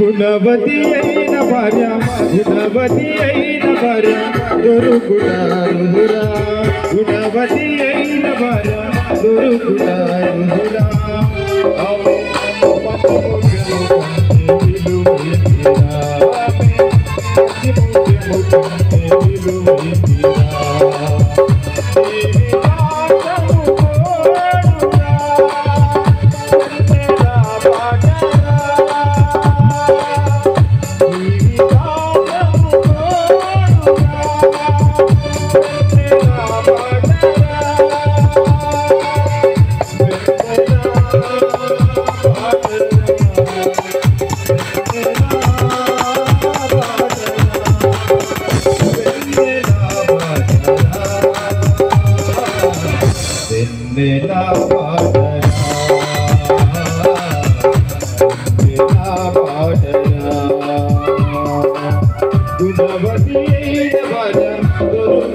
గుణవతి అయిన భార్య గుణవతి అయిన భార్య దొరుకుటారురా గుణవతి అయిన భార్య దొరుకుటారురా ఆమె పతిముఖ్యము Nila Pada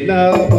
love.